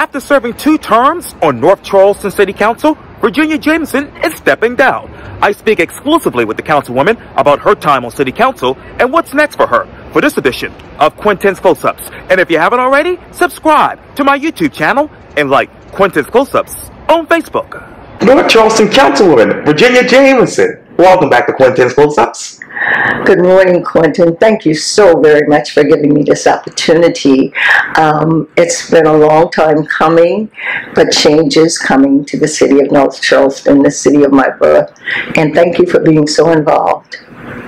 After serving two terms on North Charleston City Council, Virginia Jamison is stepping down. I speak exclusively with the councilwoman about her time on City Council and what's next for her for this edition of Quintin's Close-Ups. And if you haven't already, subscribe to my YouTube channel and like Quintin's Close-Ups on Facebook. North Charleston Councilwoman Virginia Jamison. Welcome back to Quintin's Close-Ups. Good morning, Quintin. Thank you so very much for giving me this opportunity. Um, it's been a long time coming, but change is coming to the city of North Charleston, the city of my birth. And thank you for being so involved.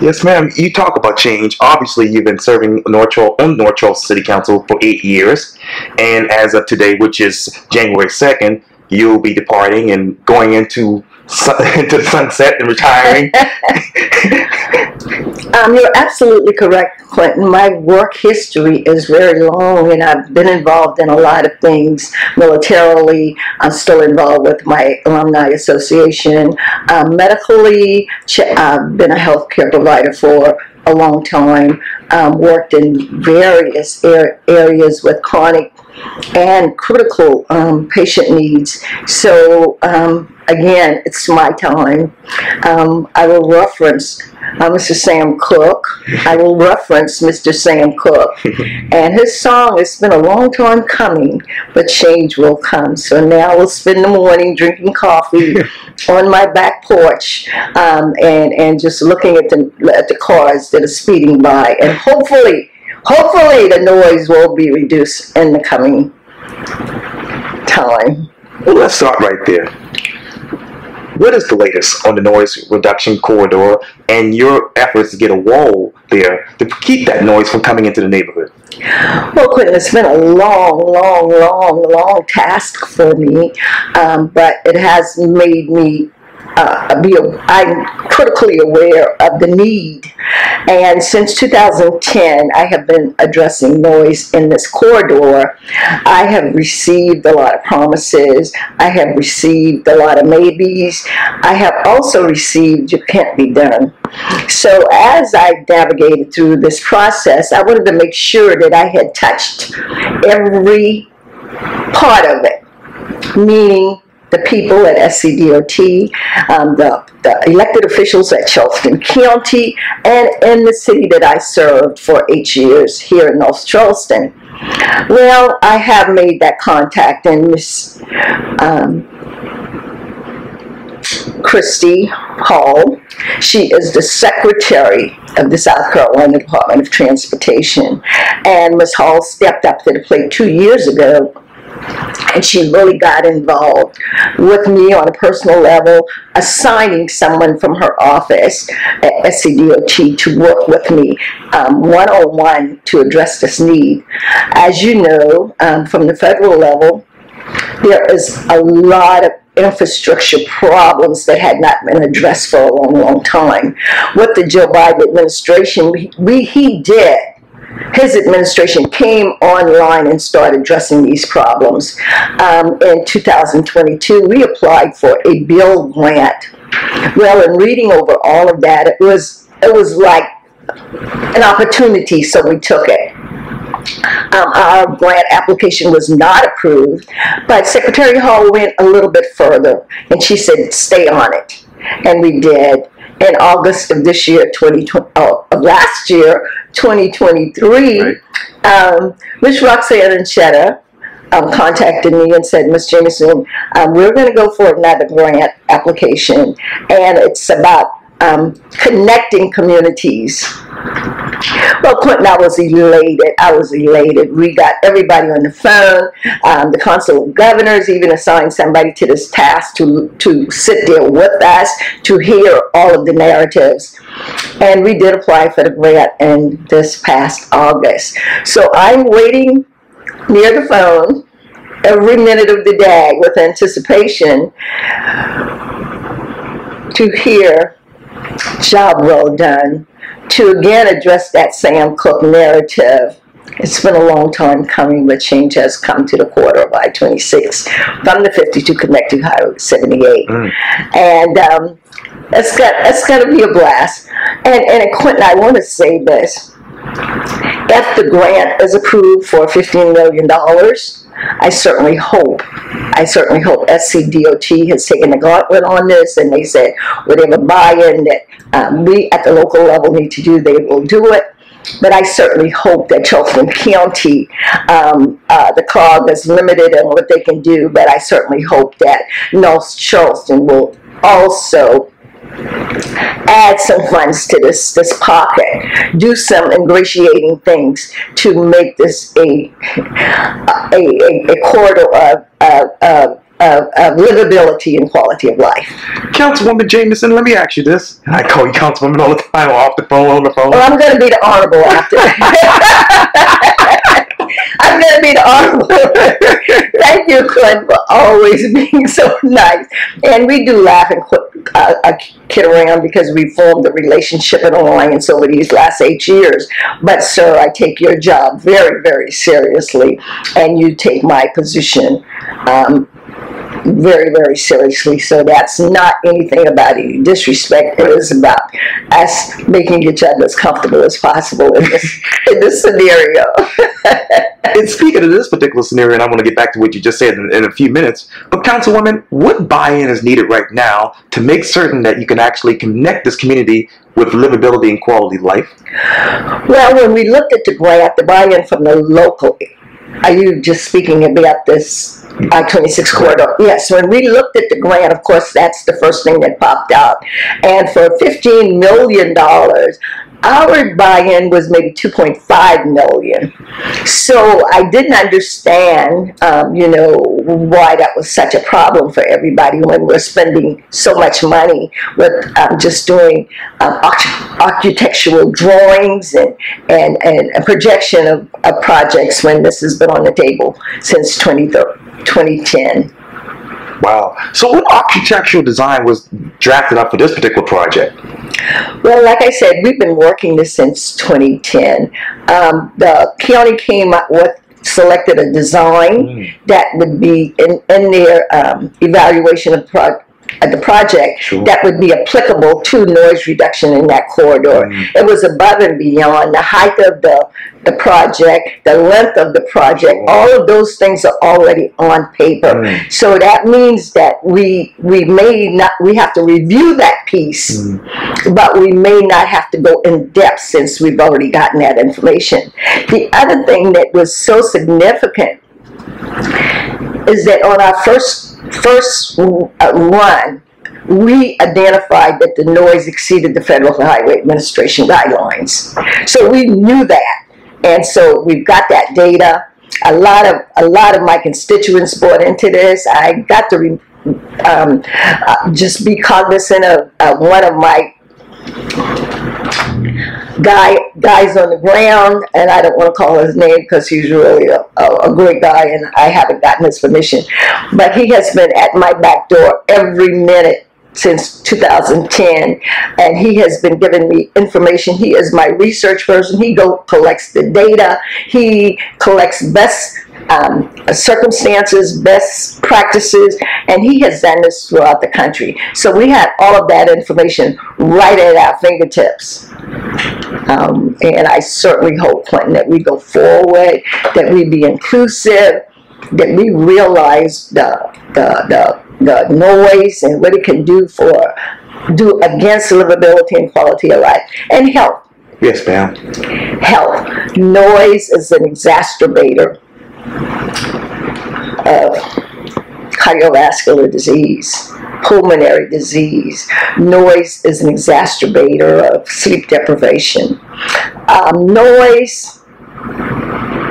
Yes, ma'am. You talk about change. Obviously, you've been serving North on North Charleston City Council for eight years. And as of today, which is January 2nd, you'll be departing and going into into the sunset and retiring. um, you're absolutely correct, Clinton. My work history is very long, and I've been involved in a lot of things militarily. I'm still involved with my alumni association. Um, medically, I've been a healthcare provider for a long time. Um, worked in various areas with chronic and critical um, patient needs. So um, again, it's my time. Um, I will reference uh, Mr. Sam Cooke. I will reference Mr. Sam Cooke. and his song, it's been a long time coming, but change will come. So now we'll spend the morning drinking coffee on my back porch um, and, and just looking at the, at the cars that are speeding by. And hopefully, hopefully the noise will be reduced in the coming time. Well, let's start right there. What is the latest on the noise reduction corridor and your efforts to get a wall there to keep that noise from coming into the neighborhood? Well, Quintin, it's been a long, long, long, long task for me, um, but it has made me uh, be, I'm critically aware of the need. And since 2010, I have been addressing noise in this corridor. I have received a lot of promises. I have received a lot of maybes. I have also received you can't be done. So as I navigated through this process, I wanted to make sure that I had touched every part of it, meaning the people at SCDOT, um, the, the elected officials at Charleston County, and in the city that I served for eight years here in North Charleston. Well, I have made that contact, and Miss um, Christy Hall. She is the secretary of the South Carolina Department of Transportation. And Ms. Hall stepped up to the plate two years ago and she really got involved with me on a personal level, assigning someone from her office at SCDOT to work with me one on one to address this need. As you know, um, from the federal level, there is a lot of infrastructure problems that had not been addressed for a long, long time. What the Joe Biden administration, we, he did his administration came online and started addressing these problems. Um, in 2022, we applied for a bill grant. Well, in reading over all of that, it was it was like an opportunity, so we took it. Um, our grant application was not approved, but Secretary Hall went a little bit further, and she said, "Stay on it," and we did in August of this year, 2020, oh, of last year, 2023, right. um, Ms. Roxanne Anchetta um, contacted me and said, Ms. Jamison, um, we're going to go for another grant application, and it's about um, connecting communities. Well, Clinton, I was elated. I was elated. We got everybody on the phone. Um, the council of governors even assigned somebody to this task to, to sit there with us to hear all of the narratives. And we did apply for the grant in this past August. So I'm waiting near the phone every minute of the day with anticipation to hear job well done to again address that Sam Cooke narrative. It's been a long time coming, but change has come to the quarter of I-26 from the 52 connecting Highway 78. Mm. And um, it's got it's got to be a blast. And, and Quintin, I want to say this. If the grant is approved for $15 million, I certainly hope, I certainly hope SCDOT has taken the gauntlet on this and they said whatever buy-in that um, we at the local level need to do, they will do it. But I certainly hope that Charleston County, um, uh, the cog is limited in what they can do, but I certainly hope that North Charleston will also add some funds to this this pocket, do some ingratiating things to make this a a, a, a corridor of, of, of, of, of livability and quality of life. Councilwoman Jamison, let me ask you this. I call you Councilwoman all the time, off the phone, on the phone. Well, I'm going to be the honorable after. I'm going to be the honorable. Thank you, Clint, for always being so nice. And we do laugh and uh, uh, kid around because we formed a relationship and alliance over these last eight years. But, sir, I take your job very, very seriously, and you take my position um, very, very seriously. So that's not anything about any disrespect. It is about us making each other as comfortable as possible in this in this scenario. And speaking of this particular scenario, and I want to get back to what you just said in, in a few minutes, but Councilwoman, what buy-in is needed right now to make certain that you can actually connect this community with livability and quality of life? well, when we looked at the grant, the buy-in from the local, are you just speaking about this I-26 corridor? Yes, when we looked at the grant, of course, that's the first thing that popped out. And for $15 million, our buy-in was maybe 2.5 million. So I didn't understand, um, you know, why that was such a problem for everybody when we're spending so much money with um, just doing um, architectural drawings and, and, and a projection of, of projects when this has been on the table since 20, 2010. Wow. So what architectural design was drafted up for this particular project? Well, like I said, we've been working this since 2010. Um, the county came up with selected a design that would be in, in their um, evaluation of pro- of the project Sure. that would be applicable to noise reduction in that corridor. It was above and beyond the height of the the project, the length of the project. All of those things are already on paper. Mm. So that means that we we may not we have to review that piece but we may not have to go in depth since we've already gotten that information. The other thing that was so significant is that on our first first uh, run, we identified that the noise exceeded the Federal Highway Administration guidelines. So we knew that, and so we've got that data. A lot of a lot of my constituents bought into this. I got to um, uh, just be cognizant of uh, one of my guy guys on the ground, and I don't want to call his name because he's really a, a, great guy, and I haven't gotten his permission. But he has been at my back door every minute since 2010 and he has been giving me information. He is my research person. He go collects the data. He collects best um, circumstances best practices and he has done this throughout the country so we had all of that information right at our fingertips um, and I certainly hope, Clinton, that we go forward, that we be inclusive, that we realize the, the, the, the noise and what it can do for, do against livability and quality of life, and health. Yes, ma'am. Health. Noise is an exacerbator of cardiovascular disease, pulmonary disease. Noise is an exacerbator of sleep deprivation. Um, noise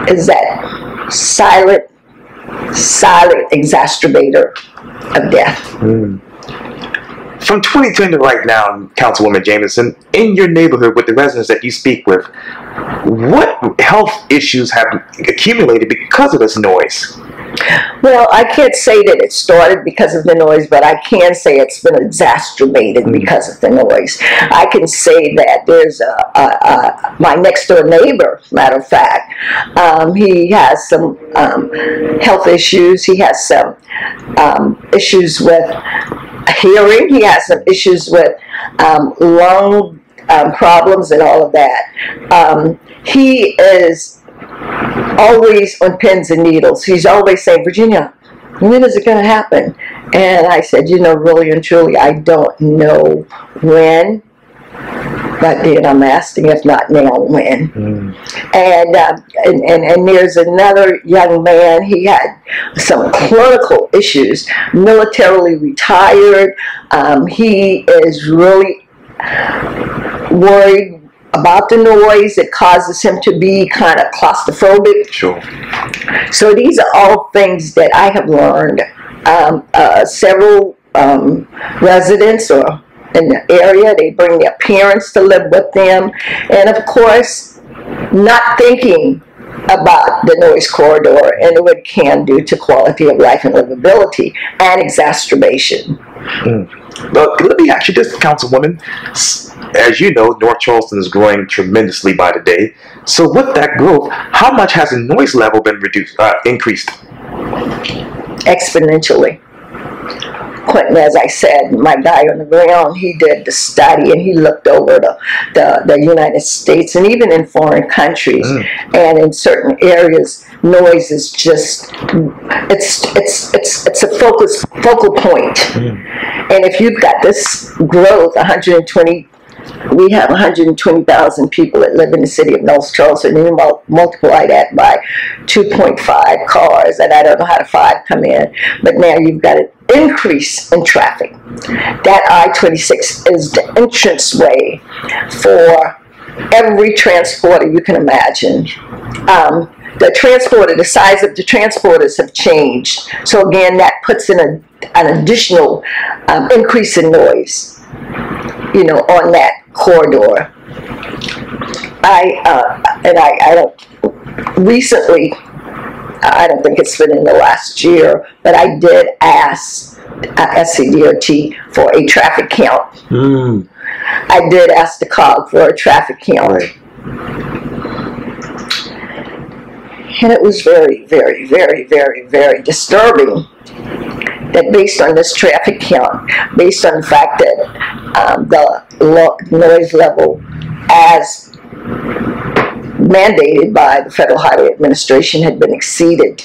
is that silent, silent exacerbator of death. From 2010 to right now, Councilwoman Jamison, in your neighborhood with the residents that you speak with, what health issues have accumulated because of this noise? Well, I can't say that it started because of the noise, but I can say it's been exacerbated because of the noise. I can say that there's a, a, a my next door neighbor, matter of fact, um, he has some um, health issues. He has some um, issues with hearing. He has some issues with um, lung um, problems and all of that. Um, he is always on pins and needles. He's always saying, Virginia, when is it going to happen? And I said, you know, really and truly, I don't know when, but then I'm asking if not now, when. Mm. And, uh, and, and, and there's another young man, he had some clinical issues, militarily retired. Um, he is really worried about the noise. It causes him to be kind of claustrophobic. Sure. So these are all things that I have learned. Um, uh, several um, residents or in the area, they bring their parents to live with them. And of course, not thinking about the noise corridor and what it can do to quality of life and livability and exacerbation. Mm. Well, let me ask you this, Councilwoman as you know, North Charleston is growing tremendously by the day. So with that growth, how much has the noise level been reduced, uh, increased? Exponentially. Quintin, as I said, my guy on the ground, he did the study and he looked over the, the, the United States and even in foreign countries. Mm. And in certain areas, noise is just it's it's it's it's a focus focal point. Mm. And if you've got this growth, 120 we have 120,000 people that live in the city of North Charleston, and you multiply that by 2.5 cars, and I don't know how the five come in, but now you've got an increase in traffic. That I-26 is the entrance way for every transporter you can imagine. Um, the transporter, the size of the transporters have changed. So again, that puts in a, an additional um, increase in noise you know, on that corridor. I, uh, and I, I don't, recently, I don't think it's been in the last year, but I did ask uh, SCDOT for a traffic count. Mm. I did ask the COG for a traffic count. Right. And it was very, very, very, very, very disturbing that based on this traffic count, based on the fact that um, the lo- noise level as mandated by the Federal Highway Administration had been exceeded.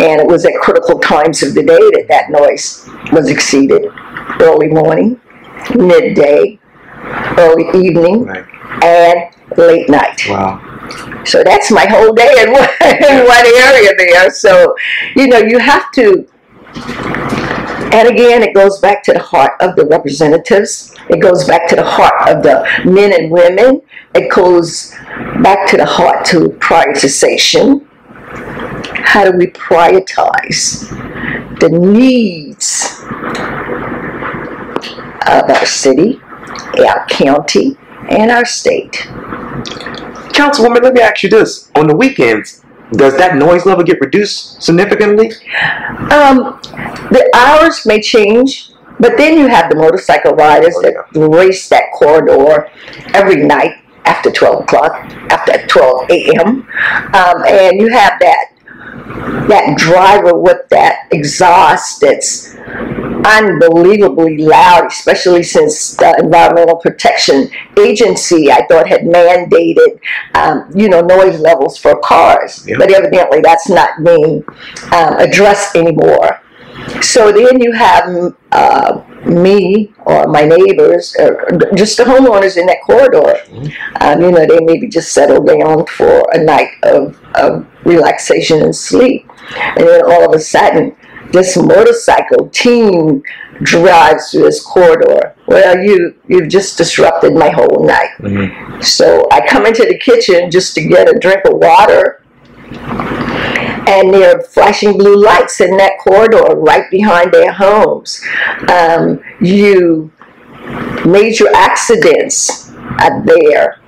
And it was at critical times of the day that that noise was exceeded. Early morning, midday, early evening, right. and late night. Wow. So that's my whole day in one, in one area there. So, you know, you have to and again, it goes back to the heart of the representatives. It goes back to the heart of the men and women. It goes back to the heart to prioritization. How do we prioritize the needs of our city, our county, and our state? Councilwoman, let me ask you this. On the weekends, does that noise level get reduced significantly? Um, the hours may change, but then you have the motorcycle riders oh, that race that corridor every night after 12 o'clock, after 12 a.m. Um, and you have that that driver with that exhaust that's unbelievably loud, especially since the Environmental Protection Agency, I thought, had mandated, um, you know, noise levels for cars. But evidently that's not being um, addressed anymore. So then you have uh, me or my neighbors, or just the homeowners in that corridor. Um, you know, they maybe just settle down for a night of, of relaxation and sleep. And then all of a sudden, this motorcycle team drives through this corridor. Well, you you've just disrupted my whole night. Mm-hmm. So I come into the kitchen just to get a drink of water, and they're flashing blue lights in that corridor right behind their homes. Um, you major accidents are there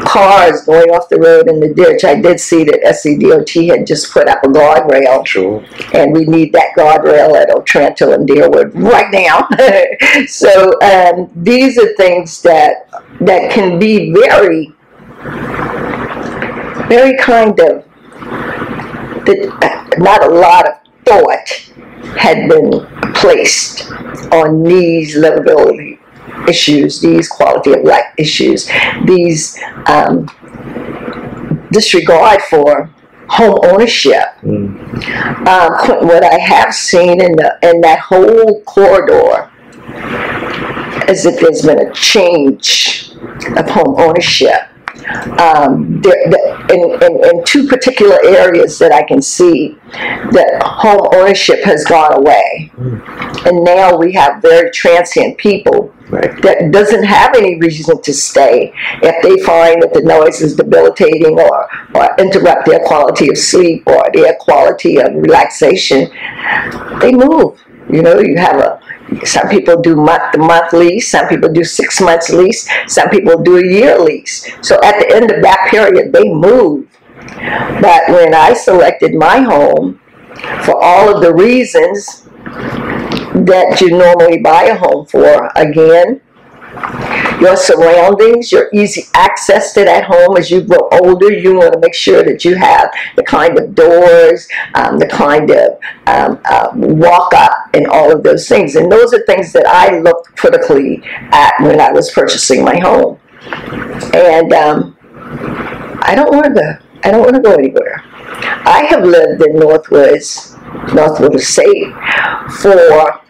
cars going off the road in the ditch. I did see that SCDOT had just put up a guardrail. Sure. And we need that guardrail at Otranto and Deerwood right now. so um, these are things that that can be very, very kind of that not a lot of thought had been placed on these livability issues, these quality of life issues, these um, disregard for home ownership. Um, what I have seen in the in that whole corridor is that there's been a change of home ownership. Um, there, the, in, in, in two particular areas that I can see that home ownership has gone away. And now we have very transient people Right. that doesn't have any reason to stay if they find that the noise is debilitating or, or interrupt their quality of sleep or their quality of relaxation, they move. You know, you have a some people do month month lease, some people do six months lease, some people do a year lease. So at the end of that period, they move. But when I selected my home, for all of the reasons that you normally buy a home for. Again, your surroundings, your easy access to that home as you grow older. You want to make sure that you have the kind of doors, um, the kind of um, uh, walk up, and all of those things. And those are things that I looked critically at when I was purchasing my home. And um, I don't want to go. I don't want to go anywhere. I have lived in Northwoods, Northwood Estate, for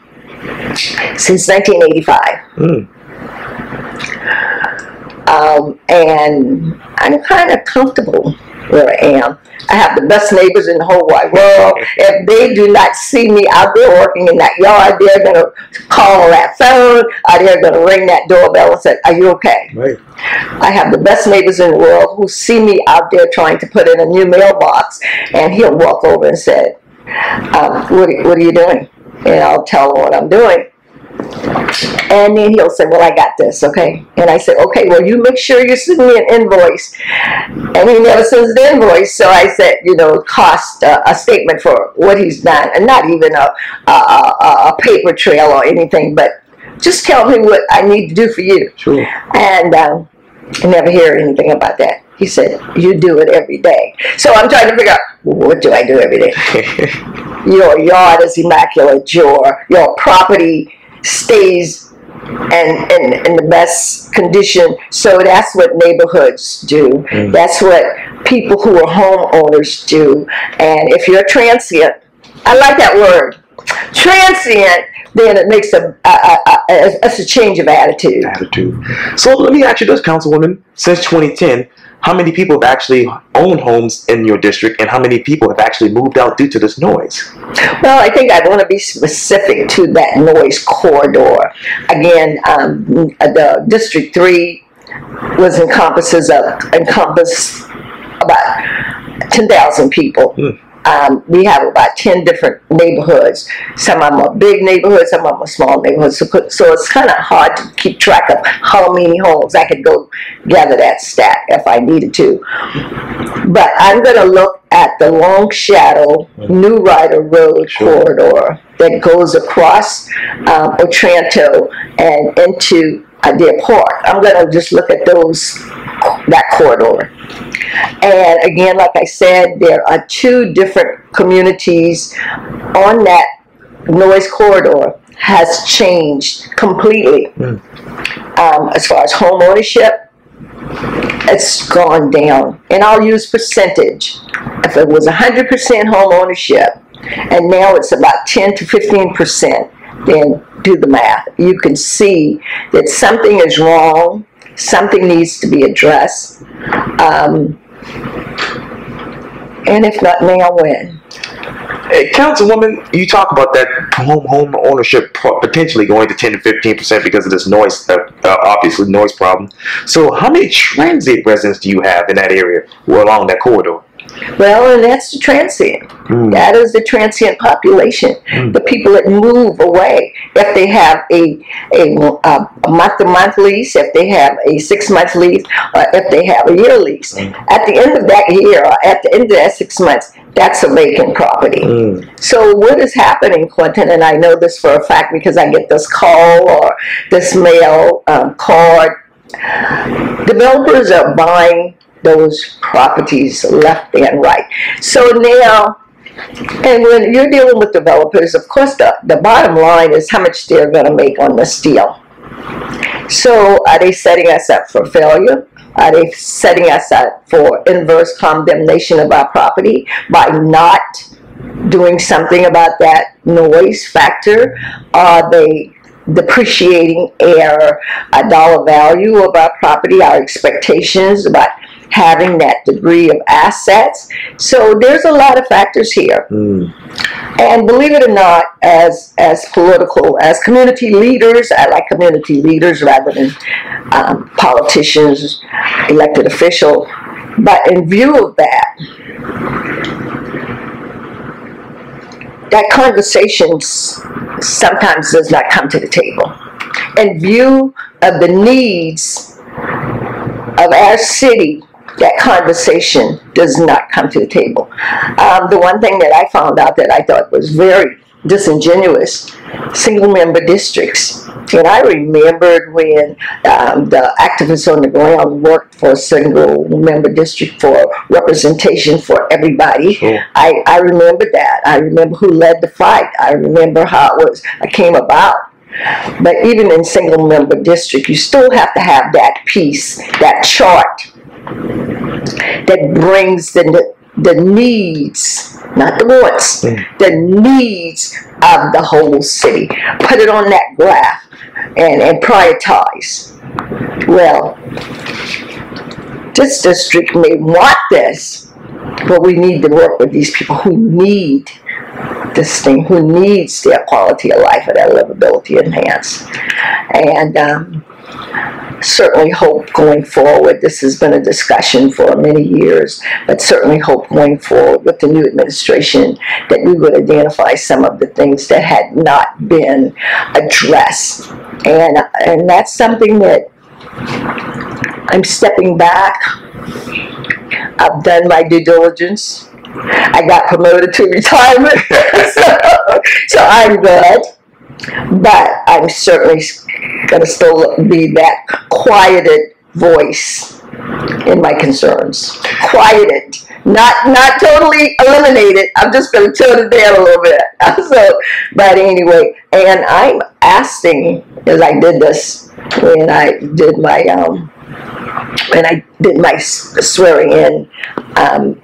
since 1985. Um, and I'm kind of comfortable where I am. I have the best neighbors in the whole wide world. If they do not see me out there working in that yard, they're going to call that phone, or they're going to ring that doorbell and say, Are you okay? Right. I have the best neighbors in the world who see me out there trying to put in a new mailbox, and he'll walk over and say, um, what, are- what are you doing? And I'll tell him what I'm doing. And then he'll say, Well, I got this, okay? And I say, Okay, well, you make sure you send me an invoice. And he never sends the invoice, so I said, You know, cost uh, a statement for what he's done, and not even a, a, a, a paper trail or anything, but just tell me what I need to do for you. Sure. And um, I never hear anything about that. He said, You do it every day. So I'm trying to figure out, well, what do I do every day? Your yard is immaculate. Your, your property stays in, in, in the best condition. So that's what neighborhoods do. Mm. That's what people who are homeowners do. And if you're a transient, I like that word, transient, then it makes a, a, a, a, a change of attitude. attitude. So let me ask you this, Councilwoman. Since 2010, how many people have actually owned homes in your district, and how many people have actually moved out due to this noise? Well, I think I want to be specific to that noise corridor. Again, um, the District Three was encompasses of encompass about ten thousand people. Um, we have about ten different neighborhoods. Some of them are big neighborhoods, some of them are small neighborhoods. So, so it's kind of hard to keep track of how many homes. I could go gather that stat if I needed to. But I'm going to look at the Long Shadow New Rider Road Sure. corridor that goes across um, Otranto and into Deer Park. I'm going to just look at those that corridor. And again, like I said, there are two different communities on that noise corridor has changed completely. Um, as far as home ownership, it's gone down. And I'll use percentage. If it was 100% home ownership, and now it's about 10 to 15%, then do the math. You can see that something is wrong, something needs to be addressed. Um, and if not now, when? Hey, Councilwoman, you talk about that home home ownership potentially going to 10 to 15 percent because of this noise, uh, uh, obviously noise problem. So, how many transient residents do you have in that area or along that corridor? Well, and that's the transient. Hmm. That is the transient population. Hmm. The people that move away. If they have a a, a month to month lease, if they have a six month lease, or if they have a year lease. Hmm. At the end of that year, or at the end of that six months, that's a vacant property. So what is happening, Quintin, and I know this for a fact because I get this call or this mail um, card. Developers are buying those properties left and right. So now, and when you're dealing with developers, of course, the, the bottom line is how much they're going to make on this deal. So are they setting us up for failure? Are they setting us up for inverse condemnation of our property by not doing something about that noise factor? Are they depreciating our, our dollar value of our property, our expectations about having that degree of assets? So there's a lot of factors here. Mm. And believe it or not, as as political, as community leaders, I like community leaders rather than um, politicians, elected official. But in view of that, that conversation sometimes does not come to the table. In view of the needs of our city, that conversation does not come to the table. Um, the one thing that I found out that I thought was very disingenuous single member districts. And I remembered when um, the activists on the ground worked for a single member district for representation for everybody. I, I remember that. I remember who led the fight. I remember how it was I came about. But even in single member district, you still have to have that piece, that chart that brings the the needs, not the wants, the needs of the whole city. Put it on that graph and, and prioritize. Well, this district may want this, but we need to work with these people who need this thing, who needs their quality of life and their livability enhanced. And um, certainly hope going forward, this has been a discussion for many years, but certainly hope going forward with the new administration that we would identify some of the things that had not been addressed. And, and that's something that I'm stepping back. I've done my due diligence. I got promoted to retirement, so, so I'm good. But I'm certainly going to still be that quieted voice in my concerns. Quieted, not not totally eliminated. I'm just going to tone it down a little bit. So, but anyway, and I'm asking as I did this when I did my um, when I did my swearing in um,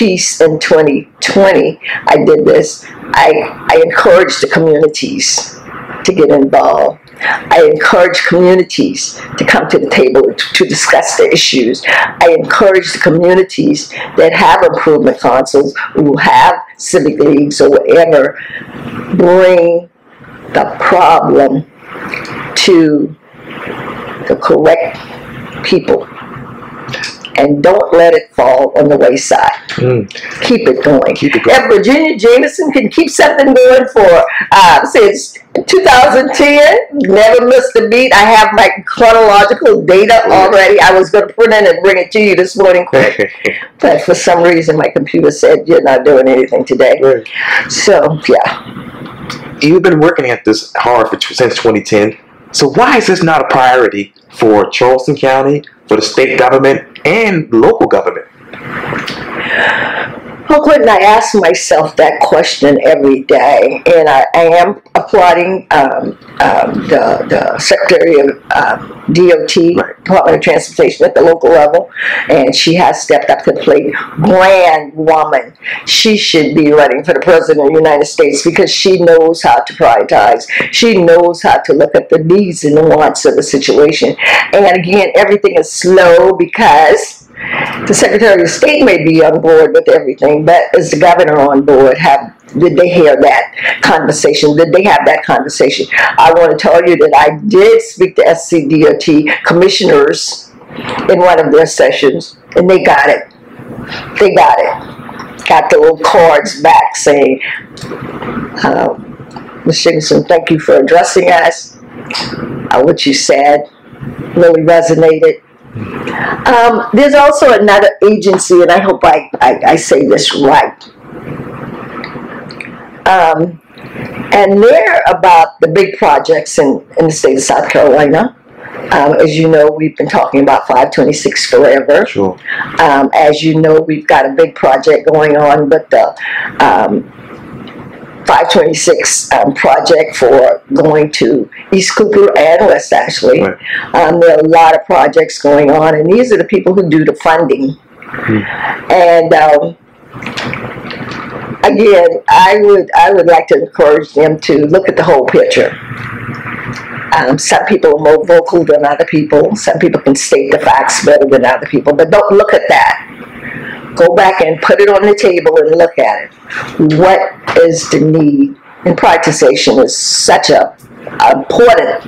piece in 2020, I did this. I, I encouraged the communities to get involved. I encourage communities to come to the table to, to discuss the issues. I encourage the communities that have improvement councils, who have civic leagues or whatever, bring the problem to the correct people. And don't let it fall on the wayside. Mm. Keep it going. Keep it going. If Virginia Jamison can keep something going for uh, since 2010, never missed a beat. I have my chronological data already. I was going to print it and bring it to you this morning quick, but for some reason my computer said you're not doing anything today. Right. So yeah, You've been working at this hard for, since 2010. So why is this not a priority for Charleston County, for the state government, and local government? Well, Clinton, I ask myself that question every day, and I, I am applauding um, um, the, the Secretary of um, DOT, Right. Department of Transportation at the local level, and she has stepped up to the plate. Grand woman. She should be running for the President of the United States because she knows how to prioritize. She knows how to look at the needs and the wants of the situation. And again, everything is slow because the Secretary of State may be on board with everything, but is the governor on board? Have did they hear that conversation? Did they have that conversation? I want to tell you that I did speak to SCDOT commissioners in one of their sessions, and they got it. They got it. Got the little cards back saying, uh, "Ms. Jacobson, thank you for addressing us. Uh, what you said really resonated." Um, there's also another agency, and I hope I, I, I say this right. Um, and they're about the big projects in, in the state of South Carolina. Um, as you know, we've been talking about 526 forever. Sure. Um, as you know, we've got a big project going on with the um, 526 um, project for going to East Cooper and West Ashley. Right. Um, there are a lot of projects going on, and these are the people who do the funding. And um, again, I would I would like to encourage them to look at the whole picture. Um, some people are more vocal than other people. Some people can state the facts better than other people, but don't look at that. Go back and put it on the table and look at it. What is the need? And prioritization is such a important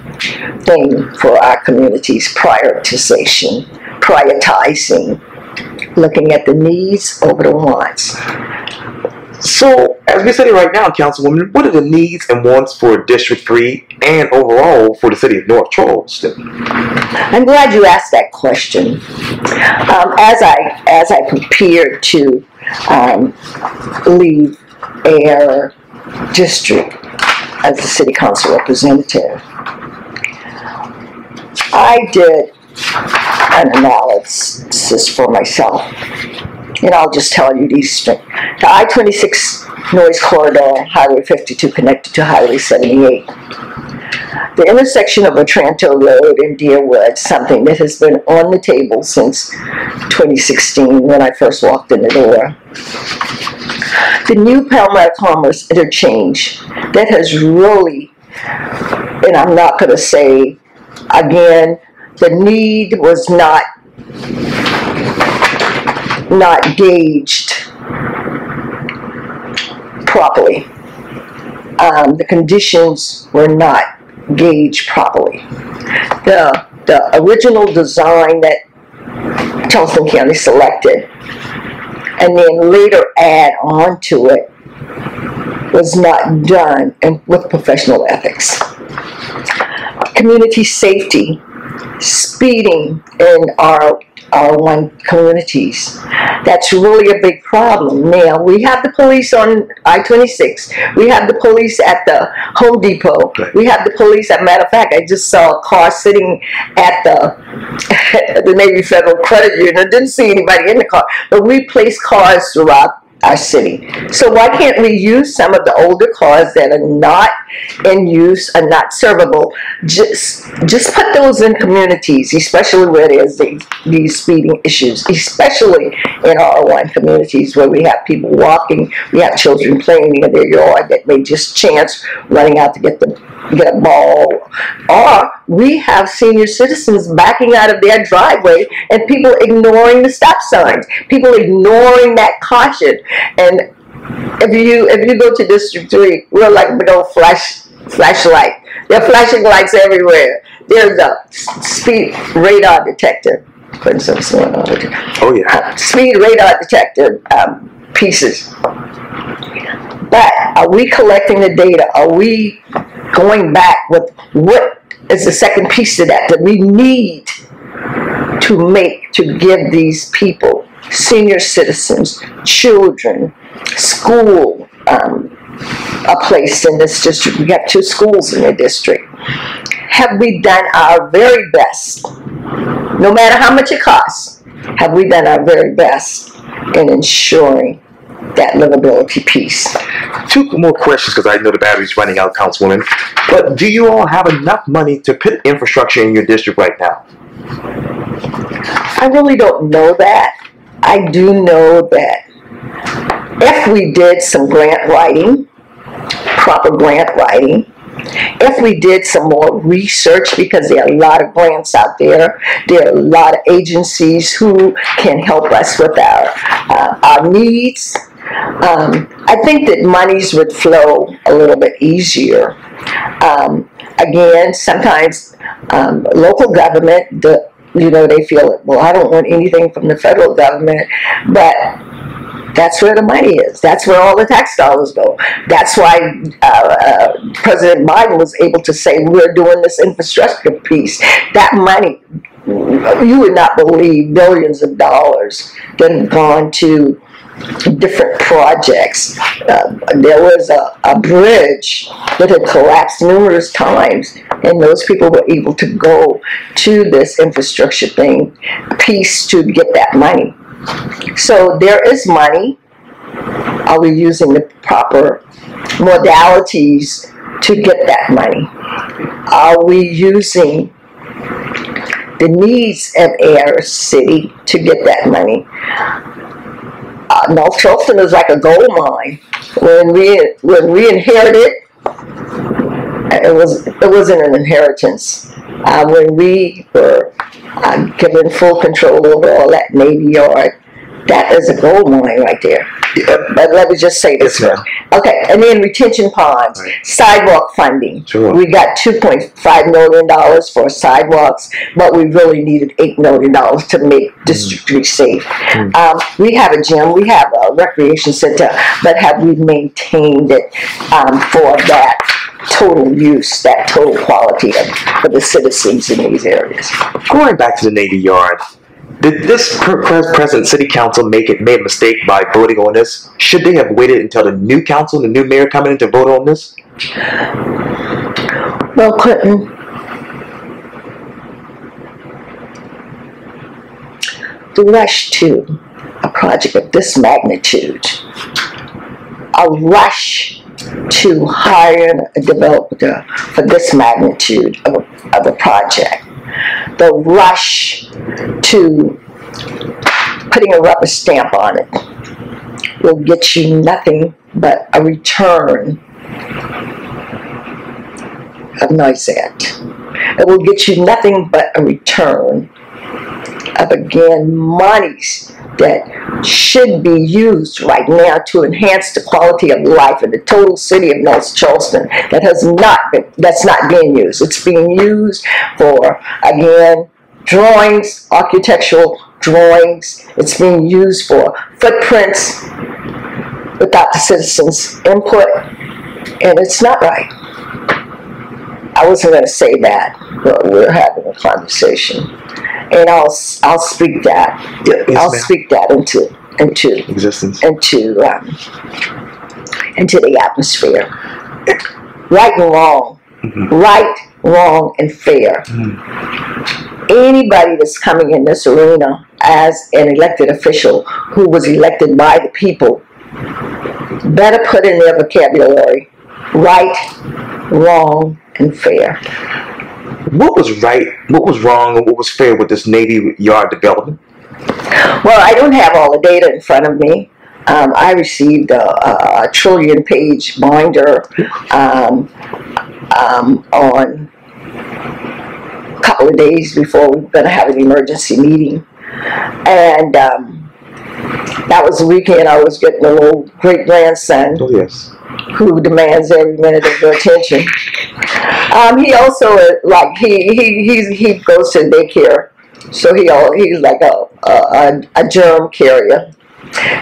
thing for our communities. Prioritization, prioritizing, looking at the needs over the wants. So, as we're sitting right now, Councilwoman, what are the needs and wants for District 3 and overall for the city of North Charleston? I'm glad you asked that question. Um, as I as I prepared to um, leave Air District as the City Council representative, I did an analysis for myself, and I'll just tell you these things. The I-26 noise corridor, Highway 52 connected to Highway 78 the intersection of Otranto Road and Deerwood, something that has been on the table since 2016 when I first walked in the door. The new Palmetto Commerce interchange that has really, and I'm not going to say again, the need was not not gauged properly. Um, the conditions were not gauged properly. The, the original design that Charleston County selected and then later add on to it was not done and with professional ethics. Community safety, speeding in our R1 communities. That's really a big problem. Now, we have the police on I-26. We have the police at the Home Depot. We have the police, as a matter of fact, I just saw a car sitting at the, at the Navy Federal Credit Union. Didn't see anybody in the car, but we place cars throughout our city. So why can't we use some of the older cars that are not in use, are not servable? Just, just put those in communities, especially where there's these, these speeding issues, especially in our one communities where we have people walking, we have children playing in their yard that may just chance running out to get the get a ball, or we have senior citizens backing out of their driveway and people ignoring the stop signs, people ignoring that caution. And if you if you go to District Three, we're like big old flash flashlight. There are flashing lights everywhere. There's a speed radar detector. Putting some going on it. Oh, yeah. Uh, speed radar detector um, pieces. But are we collecting the data? Are we going back with what is the second piece to that that we need to make to give these people, senior citizens, children, school, um, a place in this district. We got two schools in the district. Have we done our very best, no matter how much it costs, have we done our very best in ensuring that livability piece? Two more questions because I know the battery's running out, Councilwoman. But do you all have enough money to put infrastructure in your district right now? I really don't know that. I do know that if we did some grant writing, proper grant writing, if we did some more research, because there are a lot of grants out there, there are a lot of agencies who can help us with our, uh, our needs. Um, I think that monies would flow a little bit easier. Um, again, sometimes um, local government, the, you know, they feel, it, well, I don't want anything from the federal government, but that's where the money is. That's where all the tax dollars go. That's why uh, uh, President Biden was able to say, we're doing this infrastructure piece. That money, you would not believe billions of dollars have gone to different projects. Uh, there was a, a bridge that had collapsed numerous times, and those people were able to go to this infrastructure thing piece to get that money. So there is money. Are we using the proper modalities to get that money? Are we using the needs of Air City to get that money? Uh, North Charleston is like a gold mine. When we when we inherited, it was it wasn't an inheritance. Uh, when we were uh, given full control over all that Navy Yard, that is a gold mine right there. But let me just say this one. Okay, and then retention ponds, Right. sidewalk funding. Sure. We got two point five million dollars for sidewalks, but we really needed eight million dollars to make the streets safe. Um, we have a gym, we have a recreation center, but have we maintained it um, for that total use, that total quality of, for the citizens in these areas? Going back to the Navy Yard, did this pres- present city council make it made a mistake by voting on this? Should they have waited until the new council, the new mayor coming in to vote on this? Well, Quintin, the rush to a project of this magnitude, a rush to hire a developer for this magnitude of of a project, the rush to putting a rubber stamp on it will get you nothing but a return of NISAT. It will get you nothing but a return of again monies that should be used right now to enhance the quality of life in the total city of North Charleston that has not been that's not being used. It's being used for again drawings, architectural drawings. It's being used for footprints without the citizens' input, and it's not right. I wasn't going to say that, but we're having a conversation, and I'll I'll speak that. Yes, I'll speak that into into Existence. into um, into the atmosphere. Right and wrong, right, wrong, and fair. Anybody that's coming in this arena as an elected official who was elected by the people better put in their vocabulary right, wrong, and fair. What was right, what was wrong, and what was fair with this Navy Yard development? Well, I don't have all the data in front of me. Um, I received a, a trillion page binder um, um, on a couple of days before we were going to have an emergency meeting. And um, that was the weekend I was getting a little great grandson Oh, yes. who demands every minute of your attention. Um, he also uh, like he he he's, he goes to daycare, so he all he's like a, a a germ carrier.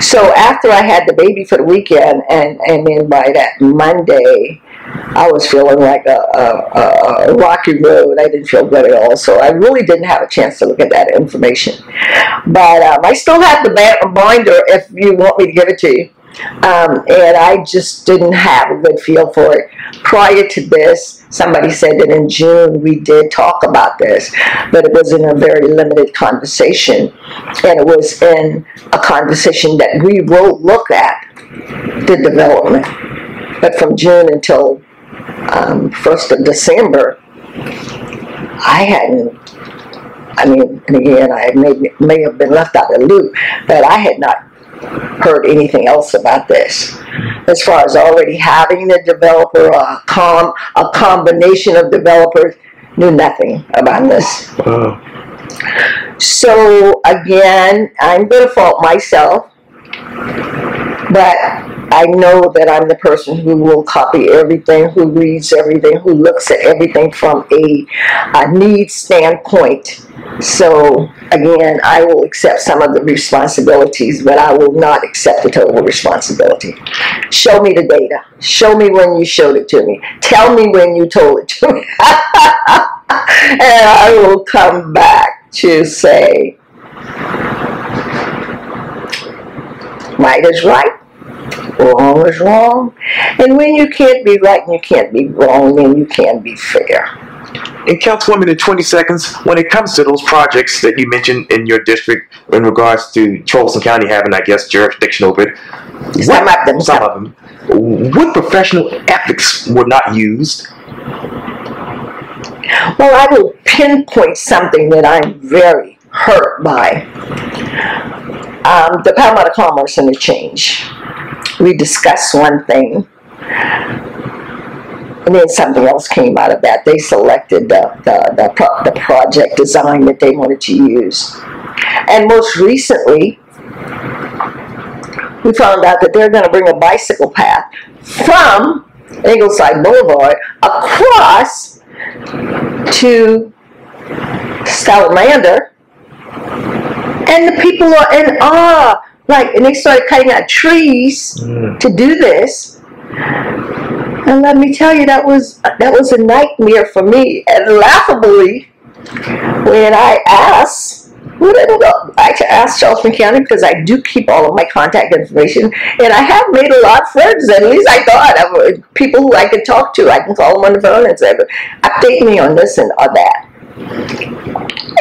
So after I had the baby for the weekend, and and then by that Monday, I was feeling like a, a, a rocky road. I didn't feel good at all, so I really didn't have a chance to look at that information. But um, I still have the binder if you want me to give it to you. Um, and I just didn't have a good feel for it. Prior to this, somebody said that in June we did talk about this, but it was in a very limited conversation. And it was in a conversation that we will look at the development. But from June until um, 1st of December, I hadn't I mean, and again, I may, may have been left out of the loop, but I had not heard anything else about this. As far as already having the developer, a com, a combination of developers, knew nothing about this. Oh, So again, I'm going to fault myself, but I know that I'm the person who will copy everything, who reads everything, who looks at everything from a, a need standpoint. So again, I will accept some of the responsibilities, but I will not accept the total responsibility. Show me the data. Show me when you showed it to me. Tell me when you told it to me. and I will come back to say, right is right, wrong is wrong. And when you can't be right and you can't be wrong, then you can't be fair. And Councilwoman, in 20 seconds, when it comes to those projects that you mentioned in your district in regards to Charleston County having, I guess, jurisdiction over it, Some of them. some of them, what professional ethics were not used? Well, I will pinpoint something that I'm very hurt by. Um, the Department of Commerce and the change. We discussed one thing, and then something else came out of that. They selected the, the, the, pro- the project design that they wanted to use. And most recently, we found out that they're going to bring a bicycle path from Ingleside Boulevard across to Salamander, and the people are in awe. Like, and they started cutting out trees mm. to do this. And let me tell you, that was that was a nightmare for me. And laughably, when I asked, who did I? I asked Charleston County because I do keep all of my contact information, and I have made a lot of friends. At least I thought of people who I could talk to. I can call them on the phone and say, "Update me on this and on that."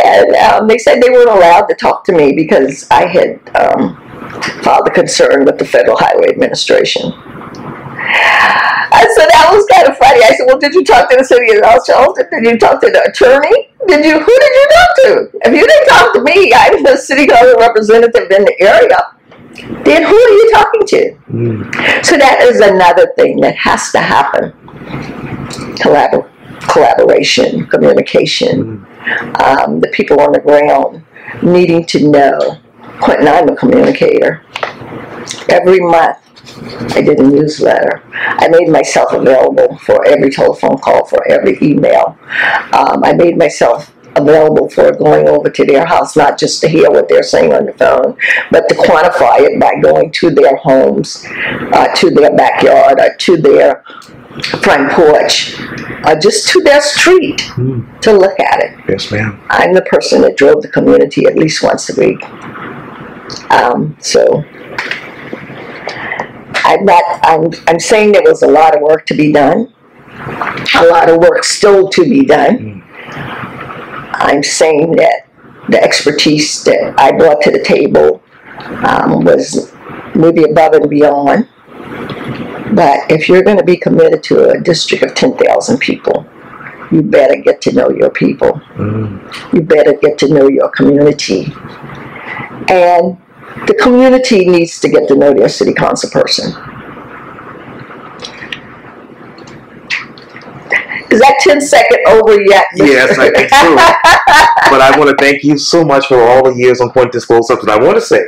And um, they said they weren't allowed to talk to me because I had um, filed a concern with the Federal Highway Administration. I said that was kind of funny. I said, "Well, did you talk to the city of Los Charleston? Did you talk to the attorney? Did you? Who did you talk to? If you didn't talk to me, I'm the city council representative in the area. Then who are you talking to? So that is another thing that has to happen. Collabor- collaboration, communication. Um, the people on the ground needing to know. Quintin, I'm a communicator. Every month, I did a newsletter. I made myself available for every telephone call, for every email. Um, I made myself available for going over to their house, not just to hear what they're saying on the phone, but to quantify it by going to their homes, uh, to their backyard, or to their front porch, or just to their street to look at it. Yes, ma'am. I'm the person that drove the community at least once a week. Um, so I'm not. I'm. I'm saying there was a lot of work to be done. A lot of work still to be done. I'm saying that the expertise that I brought to the table um, was maybe above and beyond. But if you're going to be committed to a district of 10,000 people, you better get to know your people. Mm. You better get to know your community. And the community needs to get to know their city council person. Is that 10 second over yet? Yes, I think so. but I want to thank you so much for all the years on Point Disclosed Substance. I want to say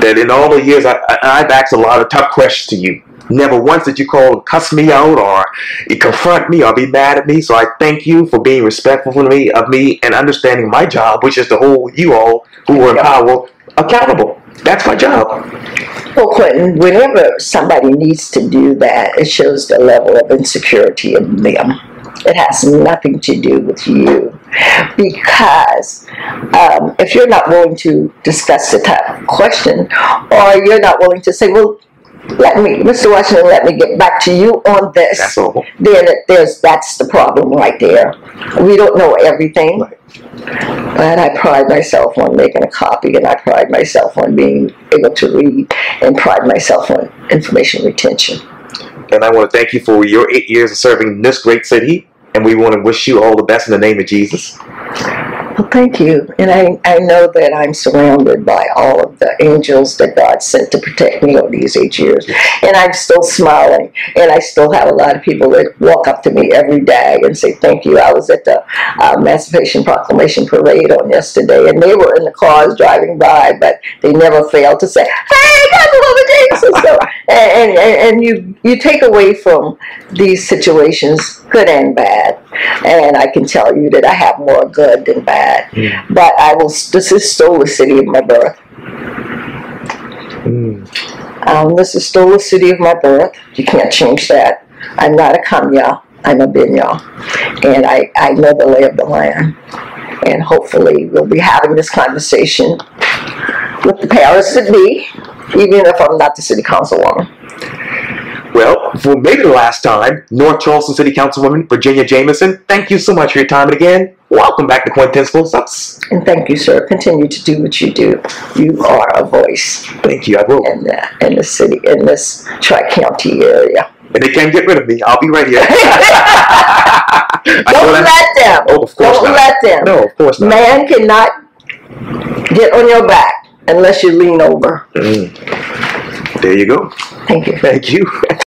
that in all the years, I, I, I've asked a lot of tough questions to you. Never once did you call and cuss me out or you confront me or be mad at me. So I thank you for being respectful of me, of me and understanding my job, which is to hold you all who are in power accountable. That's my job. Well, Quintin, whenever somebody needs to do that, it shows the level of insecurity in them. It has nothing to do with you. Because um, if you're not willing to discuss the type of question, or you're not willing to say, well, let me, Mr. Washington, let me get back to you on this. That's all. Then it- there's that's the problem right there. We don't know everything, but I pride myself on making a copy, and I pride myself on being able to read, and pride myself on information retention. And I want to thank you for your eight years of serving this great city. And we want to wish you all the best in the name of Jesus. Well, thank you. And I, I know that I'm surrounded by all of the angels that God sent to protect me over these eight years. And I'm still smiling. And I still have a lot of people that walk up to me every day and say, Thank you. I was at the uh, Emancipation Proclamation Parade on yesterday, and they were in the cars driving by, but they never failed to say, Hey, Councilwoman James! So, and, you, you take away from these situations, good and bad. And I can tell you that I have more good than bad. But I will. This is still the city of my birth. Um, this is still the city of my birth. You can't change that. I'm not a Kamya. I'm a Binya, and I, I know the lay of the land. And hopefully, we'll be having this conversation with the powers that be, even if I'm not the city councilwoman. Well, for maybe the last time, North Charleston City Councilwoman Virginia Jamison, thank you so much for your time. And again, welcome back to Close Ups. And thank you, sir. Continue to do what you do. You are a voice Thank you. I will. in the, in the city, in this Tri-County area. And they can't get rid of me. I'll be right here. Don't let them. Oh, of course Don't not. let them. No, of course not. Man cannot get on your back unless you lean over. Mm. There you go. Thank you. Thank you.